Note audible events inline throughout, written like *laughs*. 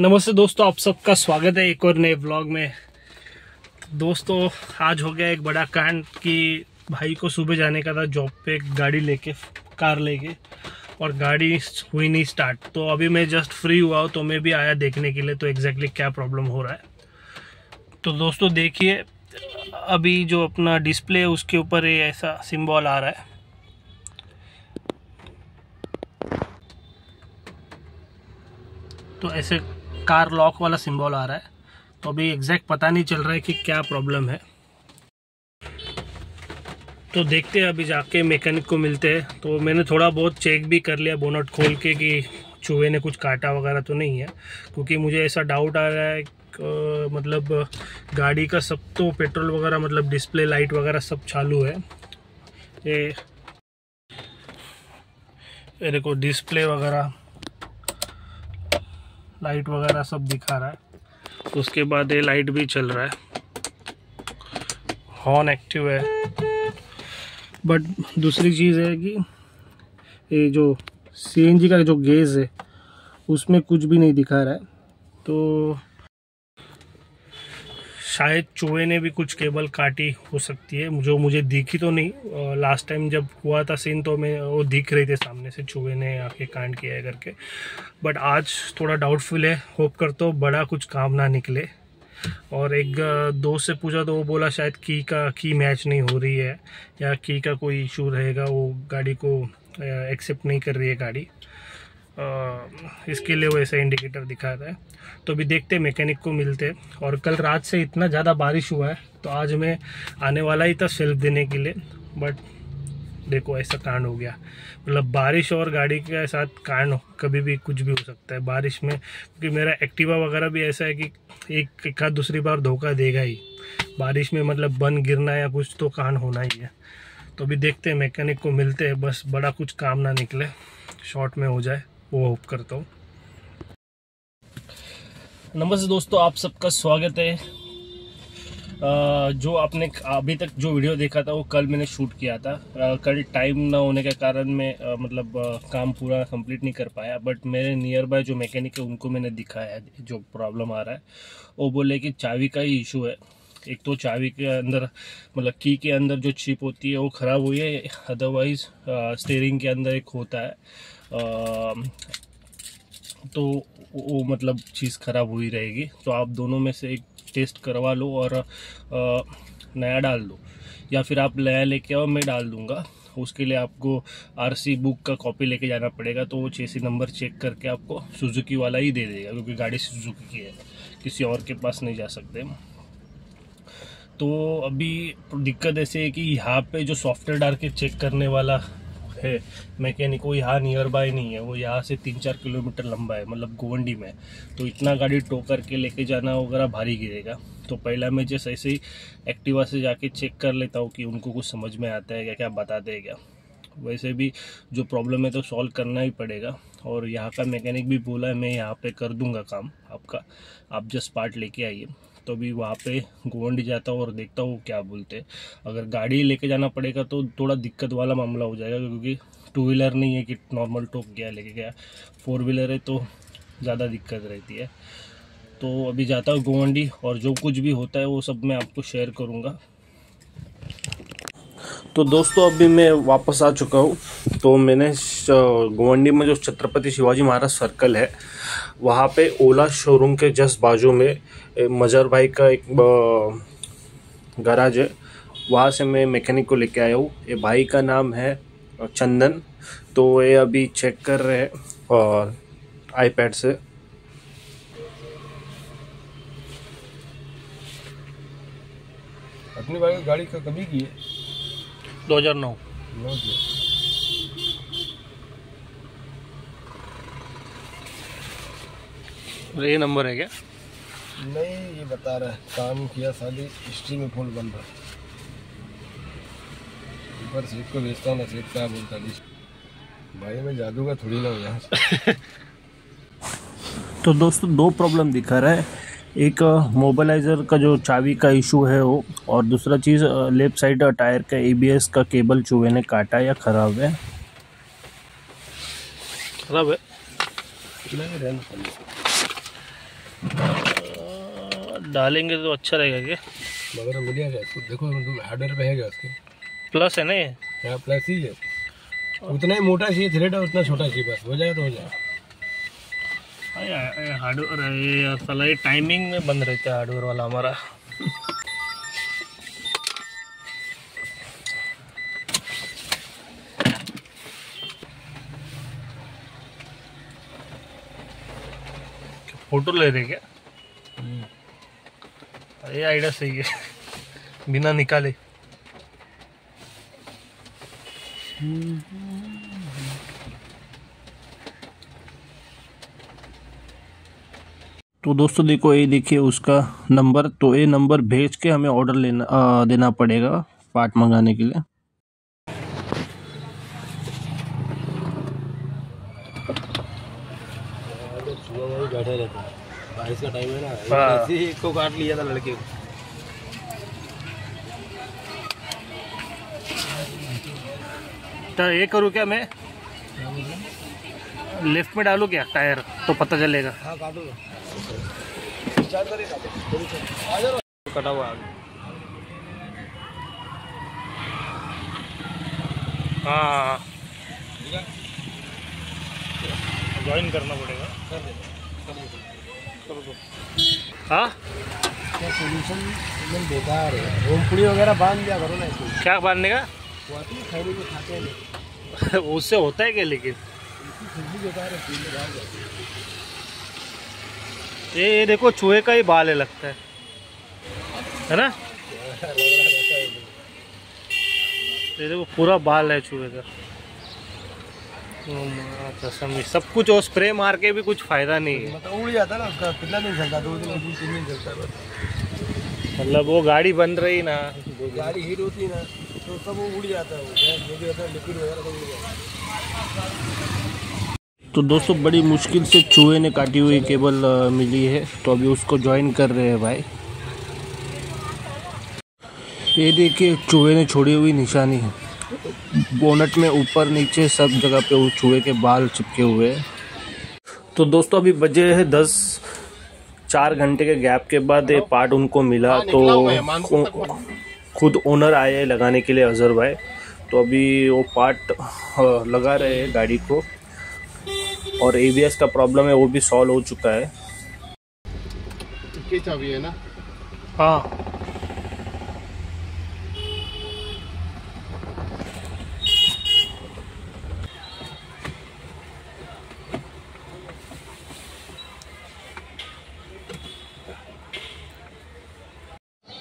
नमस्ते दोस्तों, आप सबका स्वागत है एक और नए ब्लॉग में। दोस्तों, आज हो गया एक बड़ा कांड कि भाई को सुबह जाने का था जॉब पे गाड़ी लेके, कार लेके, और गाड़ी हुई नहीं स्टार्ट तो अभी मैं जस्ट फ्री हुआ हूँ तो मैं भी आया देखने के लिए तो एग्जैक्टली क्या प्रॉब्लम हो रहा है। तो दोस्तों, देखिए, अभी जो अपना डिस्प्ले है, उसके ऊपर ये ऐसा सिम्बॉल आ रहा है। तो ऐसे कार लॉक वाला सिंबल आ रहा है। तो अभी एग्जैक्ट पता नहीं चल रहा है कि क्या प्रॉब्लम है। तो देखते हैं अभी जाके मैकेनिक को मिलते हैं। तो मैंने थोड़ा बहुत चेक भी कर लिया बोनट खोल के कि चूहे ने कुछ काटा वगैरह तो नहीं है। क्योंकि मुझे ऐसा डाउट आ रहा है आ, मतलब गाड़ी का सब तो पेट्रोल वगैरह मतलब डिस्प्ले लाइट वगैरह सब चालू है। ये देखो डिस्प्ले वगैरह। लाइट वगैरह सब दिखा रहा है। उसके बाद ये लाइट भी चल रहा है। हॉर्न एक्टिव है। बट दूसरी चीज़ है कि ये जो सीएनजी का जो गेज है, उसमें कुछ भी नहीं दिखा रहा है। तो शायद चूहे ने भी कुछ केबल काटी हो सकती है। जो मुझे दिखी तो नहीं। लास्ट टाइम जब हुआ था सीन तो मैं, वो दिख रही थी सामने से चूहे ने आके कांड किया है करके। बट आज थोड़ा डाउटफुल है। होप कर हूँ बड़ा कुछ काम ना निकले। और एक दोस्त से पूछा तो वो बोला शायद की का, की मैच नहीं हो रही है। या की का कोई इशू रहेगा, वो गाड़ी को एक्सेप्ट नहीं कर रही है गाड़ी। इसके लिए वो ऐसा इंडिकेटर दिखा रहा है। तो अभी देखते मैकेनिक को मिलते और कल रात से इतना ज़्यादा बारिश हुआ है तो आज मैं आने वाला ही था सेल्फ देने के लिए। बट देखो, ऐसा कांड हो गया। मतलब बारिश और गाड़ी के साथ कांड कभी भी कुछ भी हो सकता है बारिश में। क्योंकि मेरा एक्टिवा वगैरह भी ऐसा है कि एक एक दूसरी बार धोखा देगा ही। बारिश में मतलब बन गिरना या कुछ तो कांड होना ही है। तो अभी देखते हैं मैकेनिक को मिलते हैं। बस बड़ा कुछ काम ना निकले। शॉर्ट में हो जाए। वो होप करता हूँ। नमस्ते दोस्तों, आप सबका स्वागत है। जो आपने अभी तक जो वीडियो देखा था, वो कल मैंने शूट किया था। कल टाइम ना होने के कारण मैं मतलब काम पूरा कंप्लीट नहीं कर पाया। बट मेरे नियर बाय जो मैकेनिक है, उनको मैंने दिखाया जो प्रॉब्लम आ रहा है। वो बोले कि चाबी का ही इशू है। एक तो चाबी के अंदर मतलब की के अंदर जो चिप होती है, वो ख़राब हुई है। अदरवाइज़ स्टेयरिंग के अंदर एक होता है। तो वो मतलब चीज़ ख़राब हुई रहेगी। तो आप दोनों में से एक टेस्ट करवा लो और नया डाल दो। या फिर आप नया लेके आओ, मैं डाल दूँगा। उसके लिए आपको आरसी बुक का कॉपी लेके जाना पड़ेगा तो वो चेसी नंबर चेक करके आपको सुजुकी वाला ही दे देगा, क्योंकि गाड़ी सुजुकी की है। किसी और के पास नहीं जा सकते। तो अभी दिक्कत ऐसे है कि यहाँ पे जो सॉफ्टवेयर डाल के चेक करने वाला है। मैकेनिक, वो यहाँ नियर बाय नहीं है, वो यहाँ से तीन चार किलोमीटर लंबा है मतलब गोवंडी में। तो इतना गाड़ी टो करके लेके जाना वगैरह भारी गिरेगा। तो पहला मैं जैसे ऐसे ही एक्टिवा से जाके चेक कर लेता हूँ कि उनको कुछ समझ में आता है क्या क्या बताते हैं क्या। वैसे भी जो प्रॉब्लम है तो सॉल्व करना ही पड़ेगा। और यहाँ का मैकेनिक भी बोला है, मैं यहाँ पे कर दूँगा काम आपका। आप जस्ट पार्ट लेके आइए। तो अभी वहाँ पे गोवंडी जाता हूँ और देखता हूँ क्या बोलते हैं। अगर गाड़ी लेके जाना पड़ेगा तो थोड़ा दिक्कत वाला मामला हो जाएगा क्योंकि टू व्हीलर नहीं है कि नॉर्मल टोक गया, लेके गया। फोर व्हीलर है तो ज़्यादा दिक्कत रहती है। तो अभी जाता हूँ गोवंडी और जो कुछ भी होता है वो सब मैं आपको शेयर करूँगा। तो दोस्तों, अभी मैं वापस आ चुका हूँ। तो मैंने गोवंडी में जो छत्रपति शिवाजी महाराज सर्कल है वहाँ पे ओला शोरूम के जस्ट बाजू में मजर भाई का एक गराज है। वहाँ से मैं मैकेनिक को लेके आया हूँ। ये भाई का नाम है चंदन। तो ये अभी चेक कर रहे हैं और आईपैड से। अपनी भाई गाड़ी का कभी की है? दो हज़ार नौ। ये नंबर है क्या? नहीं ये बता रहा है। काम किया साली। हिस्ट्री में फुल बन रहा ऊपर सीट को भेजता हूँ ना सीट क्या बोलता जी भाई मैं जादू का थोड़ी ना हूँ यहाँ से। *laughs* तो दोस्तों दो प्रॉब्लम दिखा रहा है। एक मोबालाइज़र का जो चाबी का इशू है वो और दूसरा चीज़ लेफ़्ट साइड टायर का एबीएस का केबल चूहे ने काटा या ख़राब है? ख़राब है। डालेंगे तो अच्छा रहेगा क्या? मगर मिल जाएगा इसको देखो हार्डवेयर पे है क्या उसके प्लस है ना ये? यहाँ प्लस ही है। उतना ही मोटा चाहिए थ्रेड और उतना छोटा चाहिए बस। हो जाएगा तो हो जाएगा। हार्डवेयर ये साला ये टाइमिंग में बंद रहता है हार्डवेयर वाला हमारा। फ़ोटो ले रहे क्या? ये आइडिया सही है। बिना निकाले। तो दोस्तों देखो ये देखिए उसका नंबर तो ये नंबर भेज के हमें ऑर्डर लेना आ, देना पड़ेगा पार्ट मंगाने के लिए। बैठे रहते हैं। बारिश का टाइम है ना हाँ। ऐसे को काट लिया था लड़के को तो ये करूँ क्या मैं? लेफ़्ट में डालूँ क्या? टायर तो पता चलेगा। हाँ काटो कटा हुआ हाँ। ज्वाइन करना पड़ेगा। कर कर हाँ? क्या सोल्यूशन एकदम बेकार है रोमपुड़ी वगैरह बाँध दिया करो ना इसको क्या बांधने का? वो आती है खाने को खाते हैं। *laughs* उससे होता है क्या लेकिन? बेकार है ये देखो चूहे का ही बाल है लगता है। है ना? *laughs* ये देखो पूरा बाल है चूहे का। कसम सब कुछ और स्प्रे मार के भी कुछ फ़ायदा नहीं है। मतलब उड़ जाता ना उसका कितना दिन चलता दो दिन तीन दिन चलता बस। मतलब वो गाड़ी बन रही ना गाड़ी हीट होती ना तो सब वो उड़ जाता है वो जो होता है लिक्विड वगैरह सब उड़ जाता है। तो दोस्तों बड़ी मुश्किल से चूहे ने काटी हुई केबल मिली है तो अभी उसको ज्वाइन कर रहे हैं भाई। ये देखिए चूहे ने छोड़ी हुई निशानी है। बोनट में ऊपर नीचे सब जगह पे चूहे के बाल चिपके हुए। हैं तो दोस्तों अभी बजे है दस चार घंटे के गैप के बाद ये पार्ट उनको मिला तो खुद ओनर आए हैं लगाने के लिए अजहर भाई। तो अभी वो पार्ट लगा रहे हैं गाड़ी को। और एबीएस का प्रॉब्लम है वो भी सॉल्व हो चुका है। चाबी है ना? हाँ।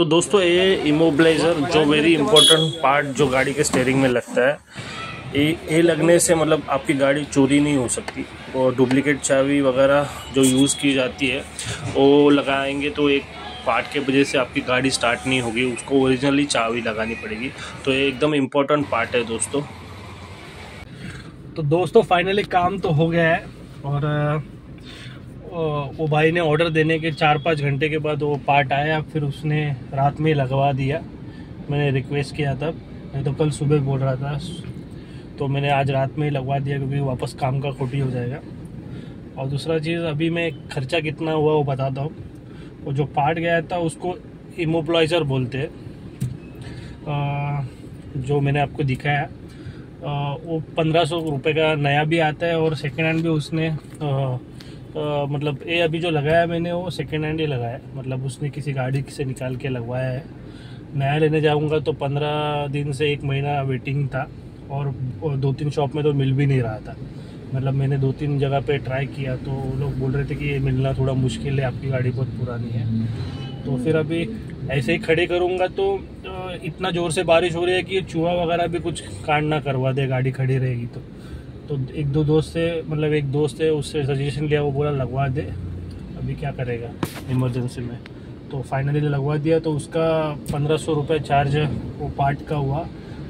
तो दोस्तों, ये इमोबलाइजर जो वेरी इंपॉर्टेंट पार्ट जो गाड़ी के स्टेयरिंग में लगता है, ये ये लगने से मतलब आपकी गाड़ी चोरी नहीं हो सकती। और डुप्लीकेट चाबी वगैरह जो यूज़ की जाती है, वो लगाएँगे तो एक पार्ट के वजह से आपकी गाड़ी स्टार्ट नहीं होगी, उसको ओरिजिनली चाबी लगानी पड़ेगी। तो ये एकदम इम्पोर्टेंट पार्ट है दोस्तों। तो दोस्तों फाइनली काम तो हो गया है और वो भाई ने ऑर्डर देने के चार पाँच घंटे के बाद वो पार्ट आया फिर उसने रात में लगवा दिया। मैंने रिक्वेस्ट किया था। मैं तो कल सुबह बोल रहा था। तो मैंने आज रात में ही लगवा दिया क्योंकि वापस काम का खोटी हो जाएगा। और दूसरा चीज़ अभी मैं खर्चा कितना हुआ वो बताता हूँ। वो जो पार्ट गया था उसको इमोबलाइजर बोलते हैं। जो मैंने आपको दिखाया अ, वो पंद्रह सौ रुपये का नया भी आता है और सेकेंड हैंड भी उसने अ, मतलब ये अभी जो लगाया मैंने वो सेकेंड हैंड ही लगाया। मतलब उसने किसी गाड़ी से निकाल के लगवाया है। नया लेने जाऊँगा तो पंद्रह दिन से एक महीना वेटिंग था और दो तीन शॉप में तो मिल भी नहीं रहा था। मतलब मैंने दो तीन जगह पे ट्राई किया तो लोग बोल रहे थे कि ये मिलना थोड़ा मुश्किल है आपकी गाड़ी बहुत पुरानी है। तो फिर अभी ऐसे ही खड़े करूँगा तो इतना ज़ोर से बारिश हो रही है कि चूहा वगैरह भी कुछ कांड ना करवा दे गाड़ी खड़ी रहेगी तो। तो एक दो दोस्त से मतलब एक दोस्त है उससे सजेशन लिया, वो बोला, लगवा दे। अभी क्या करेगा इमरजेंसी में। तो फाइनली लगवा दिया तो उसका पंद्रह सौ रुपये चार्ज वो पार्ट का हुआ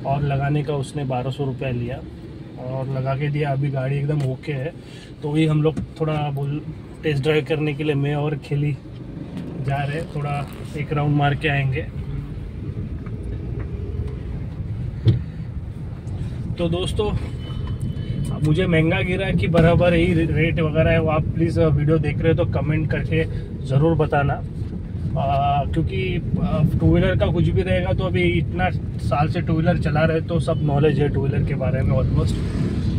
और लगाने का उसने बारह सौ रुपया लिया और लगा के दिया। अभी गाड़ी एकदम ओके है। तो वही हम लोग थोड़ा बोल टेस्ट ड्राइव करने के लिए मैं और खेली जा रहे थोड़ा एक राउंड मार के आएँगे। तो दोस्तों मुझे महँगा गिरा कि बराबर ही रेट वगैरह है वो आप प्लीज़ वीडियो देख रहे हो तो कमेंट करके ज़रूर बताना। आ, क्योंकि टू व्हीलर का कुछ भी रहेगा तो अभी इतना साल से टू व्हीलर चला रहे तो सब नॉलेज है टू व्हीलर के बारे में ऑलमोस्ट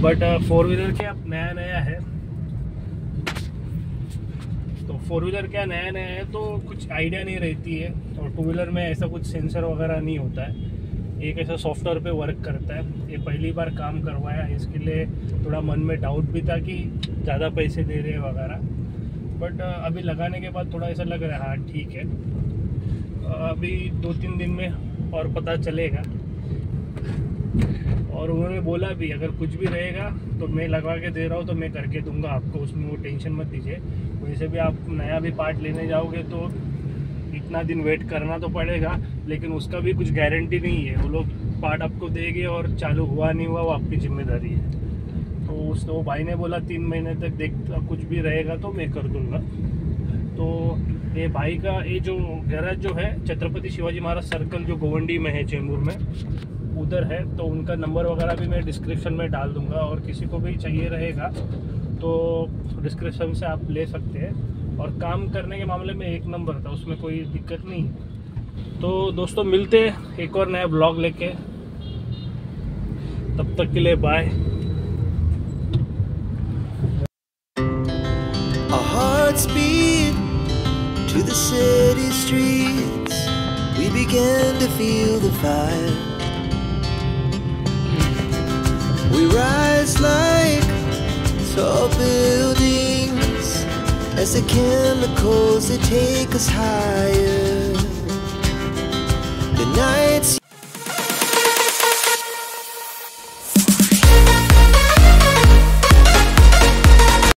बट फोर व्हीलर के अब नया नया है। तो फोर व्हीलर क्या नया नया है तो कुछ आइडिया नहीं रहती है। और टू व्हीलर में ऐसा कुछ सेंसर वगैरह नहीं होता है। एक ऐसा सॉफ्टवेयर पे वर्क करता है, ये पहली बार काम करवाया, इसके लिए थोड़ा मन में डाउट भी था कि ज़्यादा पैसे दे रहे वगैरह। बट अभी लगाने के बाद थोड़ा ऐसा लग रहा है हाँ ठीक है। अभी दो तीन दिन में और पता चलेगा। और उन्होंने बोला भी, अगर कुछ भी रहेगा तो मैं लगा के दे रहा हूँ तो मैं करके दूँगा आपको, उसमें वो टेंशन मत दीजिए। वैसे भी आप नया भी पार्ट लेने जाओगे तो इतना दिन वेट करना तो पड़ेगा, लेकिन उसका भी कुछ गारंटी नहीं है। वो लोग पार्ट आपको देंगे और चालू हुआ नहीं हुआ, वो आपकी ज़िम्मेदारी है। तो उस तो भाई ने बोला, तीन महीने तक देख, कुछ भी रहेगा तो मैं कर दूँगा। तो ये भाई का, ये जो गैराज जो है, छत्रपति शिवाजी महाराज सर्कल जो गोवंडी में है, चेंबूर में, उधर है तो उनका नंबर वगैरह भी मैं डिस्क्रिप्शन में डाल दूँगा, और किसी को भी चाहिए रहेगा तो डिस्क्रिप्शन से आप ले सकते हैं। और काम करने के मामले में एक नंबर था, उसमें कोई दिक्कत नहीं तो दोस्तों, मिलते हैं एक और नया ब्लॉग लेके तब तक के लिए bye Began to feel the fire. We rise like. As the chemicals they take us higher. The nights